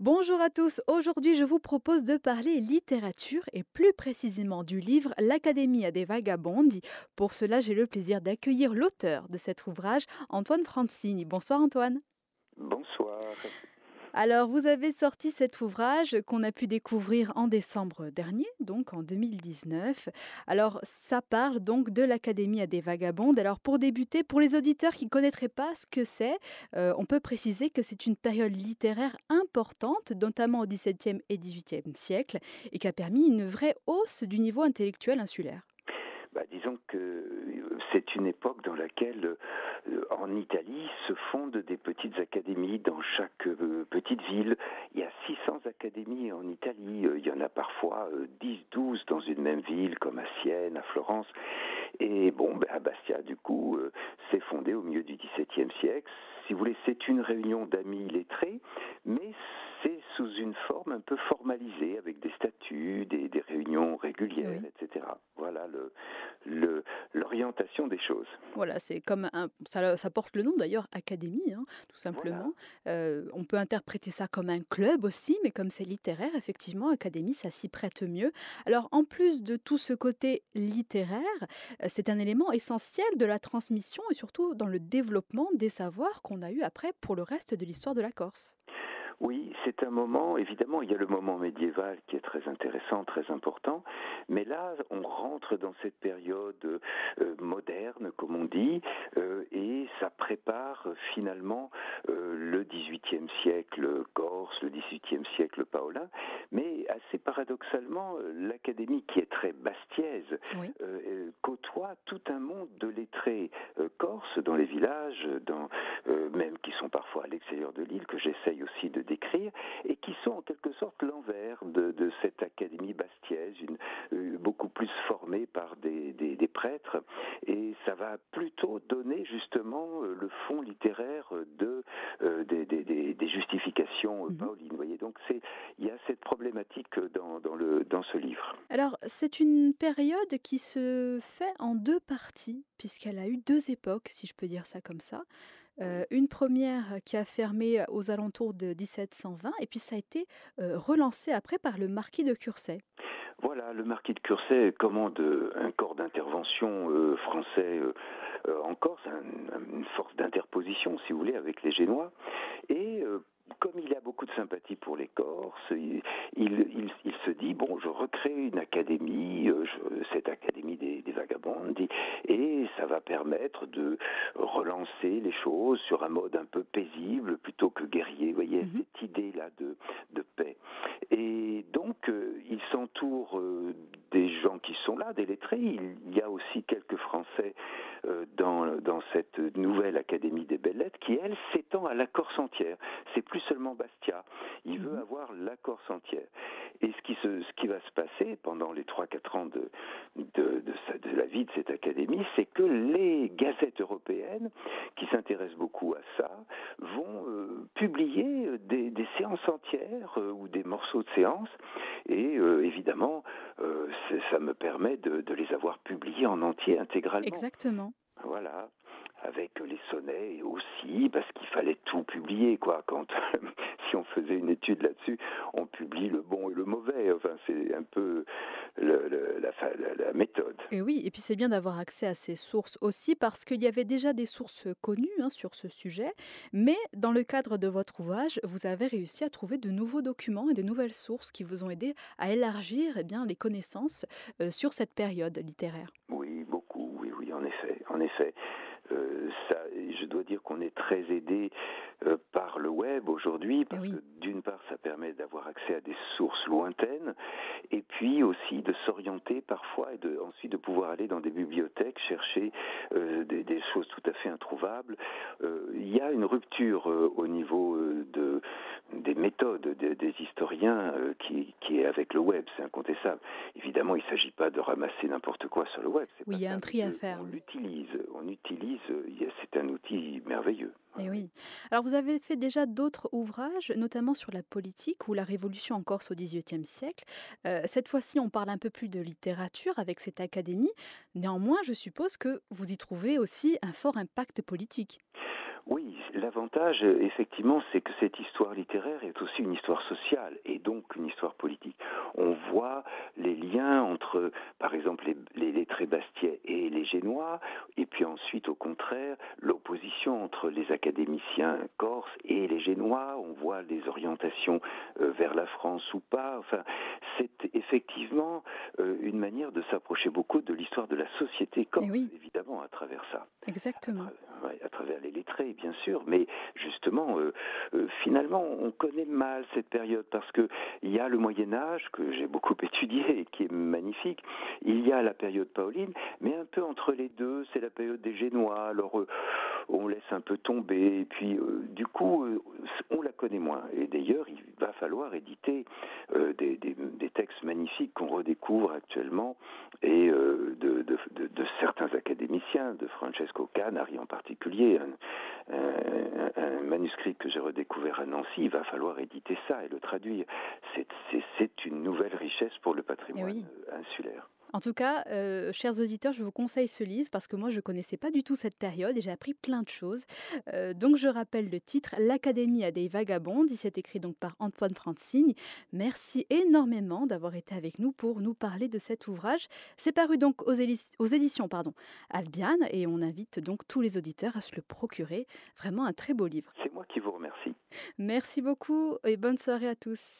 Bonjour à tous, aujourd'hui je vous propose de parler littérature et plus précisément du livre L'Académie à des vagabondes. Pour cela j'ai le plaisir d'accueillir l'auteur de cet ouvrage, Antoine Francini. Bonsoir Antoine. Bonsoir. Alors, vous avez sorti cet ouvrage qu'on a pu découvrir en décembre dernier, donc en 2019. Alors, ça parle donc de l'Académie à des vagabondes. Alors, pour débuter, pour les auditeurs qui ne connaîtraient pas ce que c'est, euh, on peut préciser que c'est une période littéraire importante, notamment au XVIIe et XVIIIe siècle, et qui a permis une vraie hausse du niveau intellectuel insulaire. Bah, disons que c'est une époque dans laquelle, euh, en Italie, se fondent des petites académies dans chaque euh, petite ville. Il y a 600 académies en Italie. Euh, il y en a parfois 10, 12 dans une même ville, comme à Sienne, à Florence. Et bon, à Bastia, du coup, c'est fondé au milieu du XVIIe siècle. Si vous voulez, c'est une réunion d'amis lettrés, mais c'est sous une forme un peu formalisée, avec des statuts, des, réunions régulières, etc. Voilà le, l'orientation des choses. Voilà, c'est comme un, ça, porte le nom d'ailleurs académie, hein, tout simplement. Euh, on peut interpréter ça comme un club aussi, mais comme c'est littéraire, effectivement, académie, ça s'y prête mieux. Alors, en plus de tout ce côté littéraire, euh, c'est un élément essentiel de la transmission et surtout dans le développement des savoirs qu'on a eu après pour le reste de l'histoire de la Corse. Oui, c'est un moment, évidemment, il y a le moment médiéval qui est très intéressant, très important, mais là, on rentre dans cette période euh, moderne, comme on dit, euh, et ça prépare finalement euh, le XVIIIe siècle corse, le XVIIIe siècle paolin, mais assez paradoxalement, l'académie qui est très bastiaise côtoie tout un monde de lettrés corse dans les villages, dans, même à l'extérieur de l'île, que j'essaye aussi de décrire, et qui sont en quelque sorte l'envers de, cette académie bastiaise, une, euh, beaucoup plus formée par des, prêtres, et ça va plutôt donner justement euh, le fond littéraire de, euh, des, justifications mhm. paulines. Voyez, donc c'est il y a cette problématique dans, dans, le, dans ce livre. Alors c'est une période qui se fait en deux parties, puisqu'elle a eu deux époques, si je peux dire ça comme ça. Euh, une première qui a fermé aux alentours de 1720 et puis ça a été euh, relancé après par le marquis de Cursay. Voilà, le marquis de Cursay commande un corps d'intervention euh, français en Corse, une force d'interposition, si vous voulez, avec les Génois. Et comme il a beaucoup de sympathie pour les Corses, il, se dit bon, je recrée une académie, euh, cette académie des, et ça va permettre de relancer les choses sur un mode un peu paisible plutôt que guerrier. Vous voyez mhm. cette idée là de, de paix. Et donc euh, il s'entoure euh, des gens qui sont là, des lettrés. Il y a aussi quelques Français dans, dans cette nouvelle académie des belles lettres qui elle s'étend à la Corse entière. C'est plus seulement Bastia. Il veut mhm. avoir la Corse entière. Et ce qui, se, ce qui va se passer pendant les 3-4 ans de, de, de, la vie de cette académie, c'est que les gazettes européennes, qui s'intéressent beaucoup à ça, vont euh, publier des, des, séances entières euh, ou des morceaux de séances. Et euh, évidemment, ça me permet de, de les avoir publiés en entier, intégralement. Exactement. Voilà avec les sonnets aussi, parce qu'il fallait tout publier, quoi. Quand si on faisait une étude là-dessus, on publie le bon et le mauvais. Enfin, c'est un peu le, la, la, méthode. Et oui, et puis c'est bien d'avoir accès à ces sources aussi, parce qu'il y avait déjà des sources connues hein, sur ce sujet, mais dans le cadre de votre ouvrage, vous avez réussi à trouver de nouveaux documents et de nouvelles sources qui vous ont aidé à élargir eh bien, les connaissances euh, sur cette période littéraire. Oui, beaucoup, oui, oui, en effet, en effet. Euh, ça, je dois dire qu'on est très aidé euh, par le web aujourd'hui, parce que d'une part, ça permet d'avoir accès à des sources lointaines, et puis aussi de s'orienter parfois et de, ensuite de pouvoir aller dans des bibliothèques chercher euh, des, des, choses tout à fait introuvables. Il y a une rupture au niveau de, des méthodes des historiens qui, qui est avec le web, c'est incontestable. Évidemment, il ne s'agit pas de ramasser n'importe quoi sur le web. Oui, il y a un tri à faire. On l'utilise, on utilise c'est un outil merveilleux. Et eh oui. Alors vous avez fait déjà d'autres ouvrages, notamment sur la politique ou la révolution en Corse au XVIIIe siècle. Euh, cette fois-ci, on parle un peu plus de littérature avec cette académie. Néanmoins, je suppose que vous y trouvez aussi un fort impact politique. Oui, l'avantage, effectivement, c'est que cette histoire littéraire est aussi une histoire sociale et donc une histoire politique. On voit les liens entre, par exemple, les, les lettrés bastiais et les génois, et puis ensuite, au contraire, l'opposition entre les académiciens corses et les génois. On voit les orientations euh, vers la France ou pas. Enfin, c'est effectivement euh, une manière de s'approcher beaucoup de l'histoire de la société corse, évidemment, à travers ça. Exactement. À, à travers les lettrés, bien sûr, mais justement, euh, euh, finalement, on connaît mal cette période parce que il y a le Moyen Âge que j'ai beaucoup étudié et qui est magnifique. Il y a la période pauline, mais un peu entre les deux, c'est la période des Génois. Alors on laisse un peu tomber, et puis du coup, connaît moins. Et d'ailleurs, il va falloir éditer des, des, textes magnifiques qu'on redécouvre actuellement et de, de, de, de, certains académiciens, de Francesco Canari en particulier, un, manuscrit que j'ai redécouvert à Nancy, il va falloir éditer ça et le traduire. C'est une nouvelle richesse pour le patrimoine eh insulaire. En tout cas, euh, chers auditeurs, je vous conseille ce livre parce que moi, je ne connaissais pas du tout cette période et j'ai appris plein de choses. Euh, donc, je rappelle le titre L'Académie à des vagabondes. Il s'est écrit donc par Antoine Francine. Merci énormément d'avoir été avec nous pour nous parler de cet ouvrage. C'est paru donc aux, aux éditions pardon, Albiane et on invite donc tous les auditeurs à se le procurer. Vraiment un très beau livre. C'est moi qui vous remercie. Merci beaucoup et bonne soirée à tous.